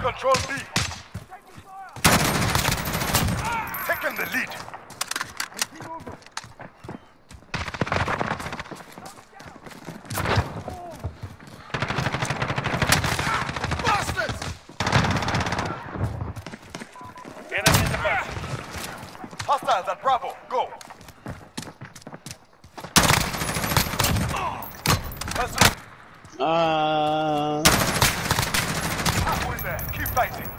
control B. Taking the lead. Bravo. Go. Uh, there. Fighting.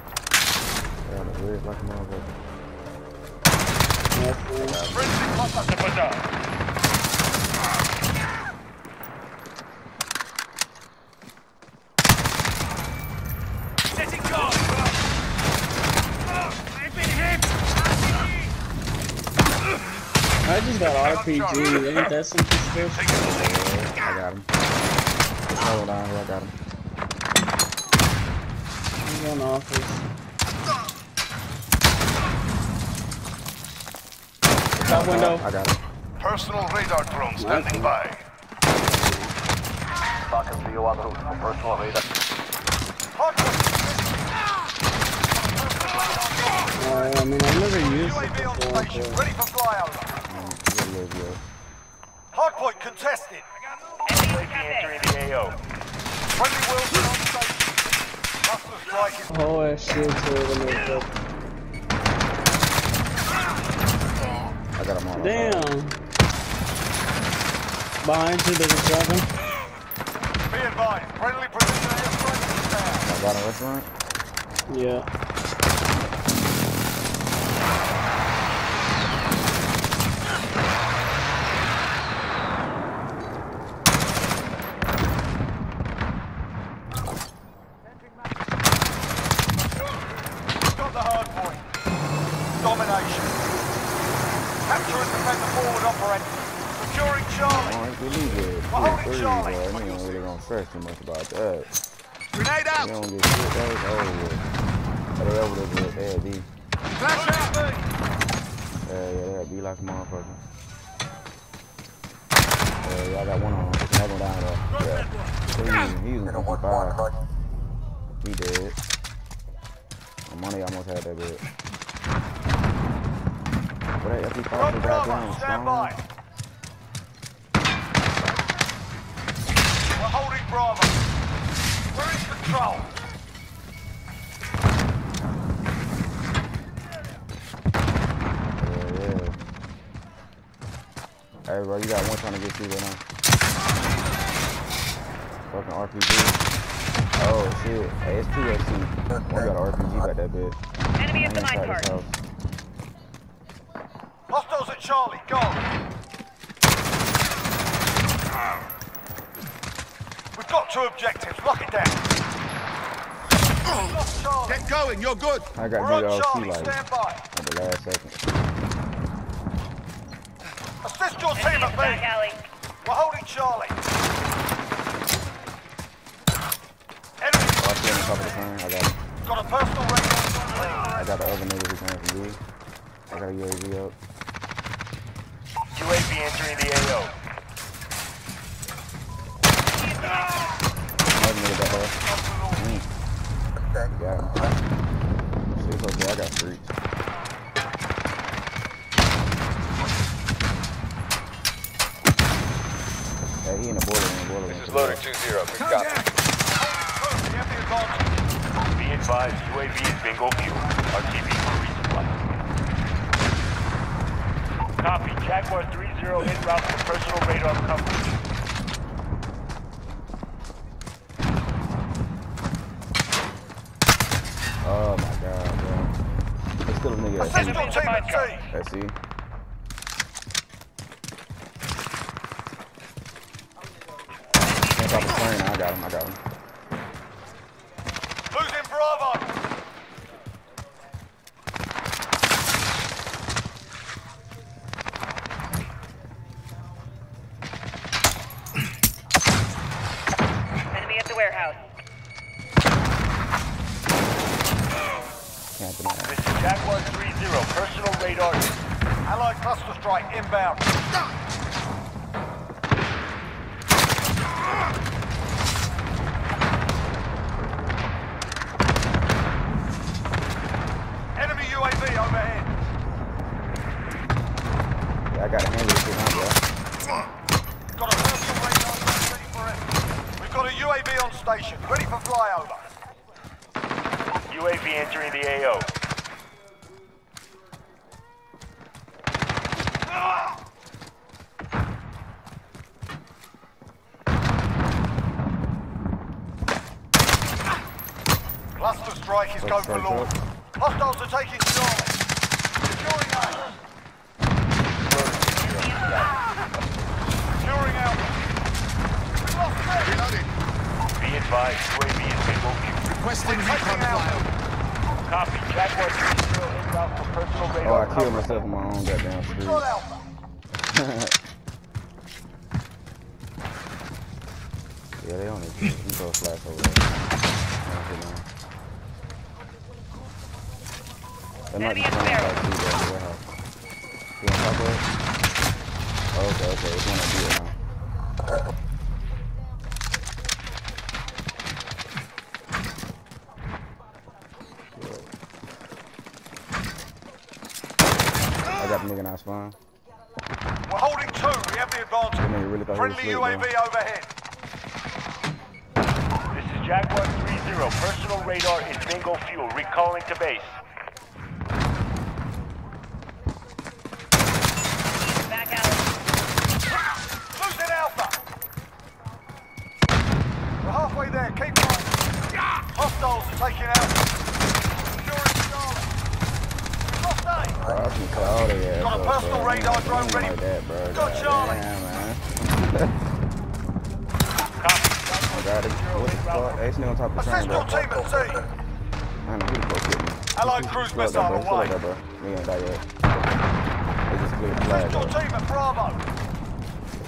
Yeah, the red like a motherfucker. nothing. Friendly contact. Step down. Setting guard. I've been hit. I just got RPG. Ain't that some suspicious? I got him. Just hold on, I got him. He's on office. Top window. I got him. Personal radar drone standing by. Falcon 301 route for personal radar. Uh, I mean, I've never used it UAV on before. station. but- Ready for flyover. Hardpoint contested. UAV entering the AO. Friendly Wilson on station. Cluster strike is Oh, that shit to the makeup. I got him on. Damn. Behind you, there's a dragon. Be advised, friendly precision airstrike is down. I got a restaurant. Yeah. Got the hard point. Domination. Capture and defend the forward operator. Securing Charlie. It's really good. Two Well, and hold it, three, Charlie. boy. We ain't really gonna stress too much about that. Grenade You out. don't get shit, that was over with. But they over there good. They'll be. Flash out. B. Yeah, yeah, they'll be like a motherfucker. Yeah, yeah, I got one on. There's another one down there. Yeah. So he, he was in 55. He dead. My money almost had that bit. But that FP5 Front is Bravo, goddamn stand by. We're holding Bravo. We're in control. Yeah, yeah. Hey, bro, you got one trying to get through right now. Fucking RPG. Oh, shit. Hey, it's two SC. One got an RPG back that bitch. Enemy at the Inside mine his park. house. Hostiles at Charlie. Go. We've got two objectives. Lock it down. Get going, you're good. I got We're on Charlie. like Stand by. at the last second. Assist your team at in B. We're holding Charlie. Enemy Oh, I see him top of the. I got him. got a personal radar. I got the other nigga who came from B. I got a UAV up. UAV entering the AO. Another nigga back there. Mm. Got him. Shit, okay. I got freaks. Hey, he in the border room. Border. This is loader 2-0. Good copy. The. Be advised, UAV is bingo fuel. RTB for resupply. Copy. Jaguar 3-0 hit route for personal radar coverage. Oh my god, bro. There's still a nigga Assist at your Enemy team in at the C. mine Let's see. On top of the plane. I got him. I got him. Losing Bravo. Enemy at the warehouse. Camping out. This is Jaguar 3-0. Personal radar. Allied cluster strike inbound. Got a hand of this shit now, bro. Got a personal radar ready for it. We've got a UAV on station, ready for flyover. UAV entering the AO. Cluster strike is go Cluster for strike Lord. Hostiles are taking Charlie. Securing A. Securing Alpha. We've. Be advised, UAV is bingo. Requesting recon taking flyover. Copy. Jaguar 30 en route for personal Oh, I killed myself on my own goddamn street. got Alpha. yeah, they on it. You go flash over there. Yeah. That might be Enemy at the something barrel. like two there warehouse. You on top of it? Oh, okay, okay. It's one up here now. Got the nigga now spawn. We're holding two. We have the advantage. nigga really thought he was Friendly asleep, UAV bro. overhead. This is Jaguar 3-0. Personal radar is bingo fuel. Recalling to base. Back out. Losing Alpha. We're halfway there. Keep fighting. Hostiles are taking Alpha. Securing Charlie. Lost A. Bro, I can cut all ass Got a personal bro. I ain't radar drone ready. Like that, bro. Go, God Charlie. Damn, man. Copy. Got it. What the fuck? Hey, this nigga on top of the train, Assist bro. your team at sea. Know who the fuck hit me. Allied cruise missile bro. Slow away. that, bro. We ain't die yet. They just cleared the flag, Assist your team at Bravo.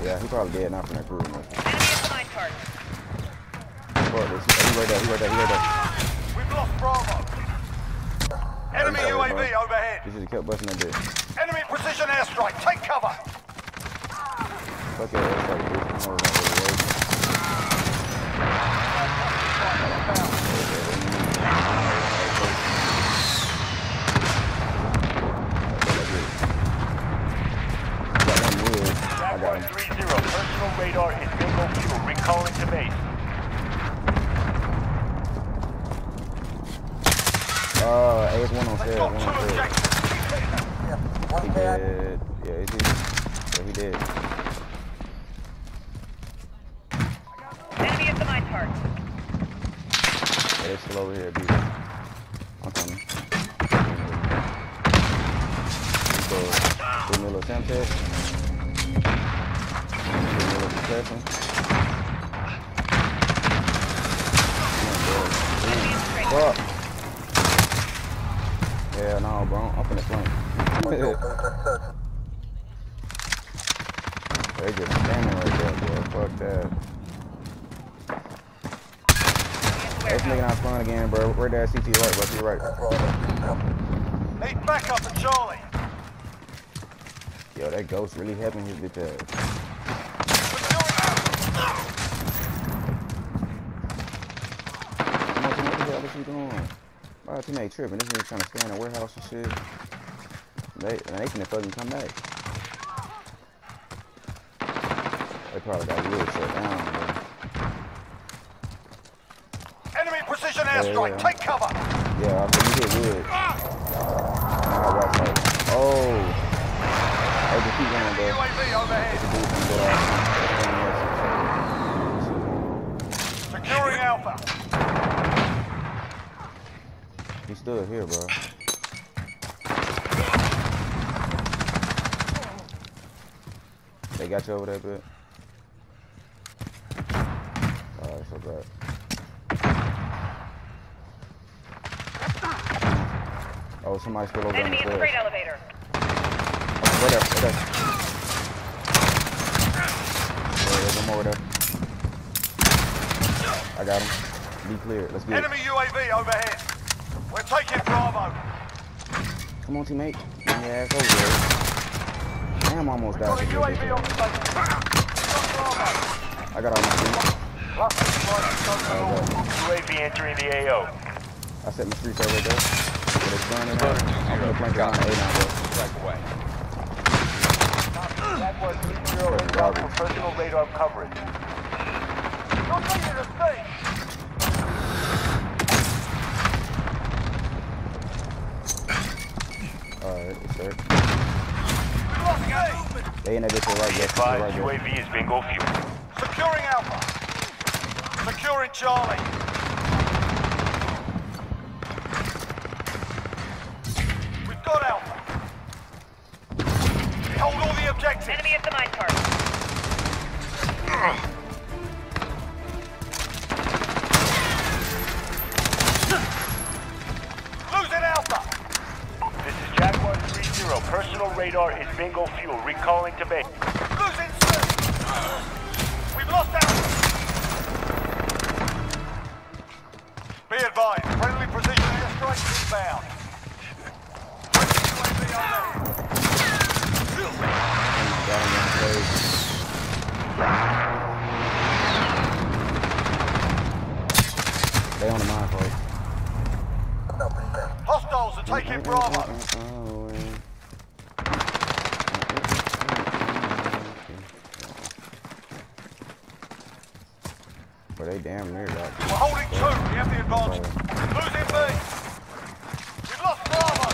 Yeah, he probably dead now from that cruise missile. Enemy mine cart. Fuck this. Oh, he right there. He right there. He right there. We've lost Bravo. Enemy UAV bro. overhead. He should have kept busting that bitch. Enemy precision airstrike. Take cover. Fuck your ass, like, bitch. I know it's not really working. Got them wood. I Jaguar got him. 3-0. Personal radar is bingo fuel. Recalling to base. Uh, A is one on They've stairs, got one on two stairs. objectives. He dead. Yeah, is he? Yeah, he dead. Cart. Yeah, they still over here, B. I'm coming. So. Enemy in the straight. Fuck. Yeah, no, bro. I'm finna flank. they just standing right there, bro. Fuck that. Enemy This at the nigga not spawn again, bro. Right there, CT right, bro. To your right. Need backup at Charlie. Yo, that ghost really helping his bitch ass. What the hell is you doing? Why your teammate tripping? This nigga trying to stay in the warehouse and shit. They, and they finna fucking come back. They probably got wood shut down, bro. Enemy precision Yeah, yeah. Take cover. Yeah, I said you hit wood. Watch out. Oh! Hey, just keep going, bro. UAV overhead. Dude, some good ass. Securing Alpha. He stood here, bro. They got you over there, bit. Alright, so bad. Oh, somebody's still over there Enemy the in the stairs. freight elevator. Right there, right there. There's one more over there. I got him. Be clear. Let's get it. Enemy UAV overhead. We're taking Bravo. Come on, teammate. Bring your ass over there. Damn, almost died. Got a UAV bitch. on station. Got Bravo. I got all my feet. Cluster strike is go for Lord. UAV entering the AO. I set my streets over there. A gun in. I'm gonna around the A now, bro. Jaguar 3-0 en route for personal radar coverage. You're leading the team. Alright, sir. They in there just right, to the right. UAV is bingo fuel. Securing Alpha. Securing Charlie. Enemy at the mine cart. Losing Alpha. This is Jaguar 3-0. Personal radar is bingo fuel. Recalling to base. Losing C. We've lost Alpha. Be advised, friendly precision airstrike inbound. Him on stage. They on the mine fight. Hostiles are taking Bravo. But they damn near got We're holding two. We have the advantage. Losing B. We've lost Bravo.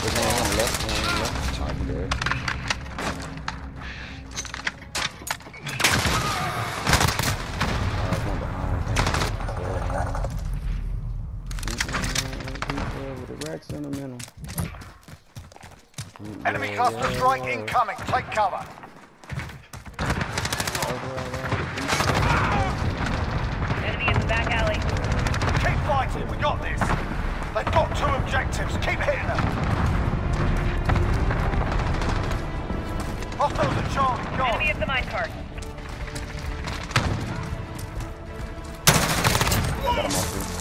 There's one on the left, one on the left. Might be dead. Uh, there's one behind, I think. Mm-mm, With the racks in the middle. Enemy cluster strike incoming. Take cover. Enemy in the back alley. Keep fighting. We got this. They've got two objectives. Keep hitting them. Hostiles at Charlie. Go. Enemy at the mine cart. Got him off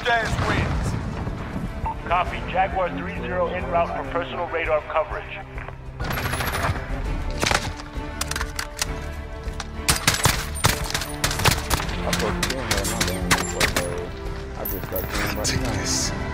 Who wins? Copy. Jaguar 3-0 en route for personal radar coverage. I put the game on my damn before, so I just got game by the time.